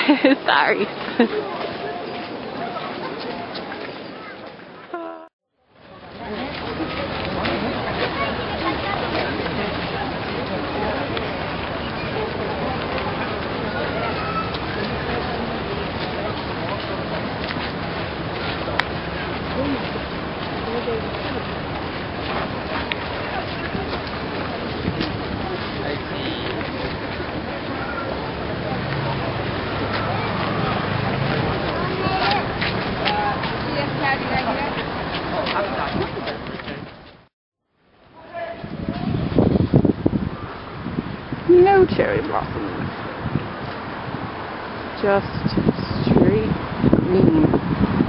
Sorry. No cherry blossoms. Just straight green.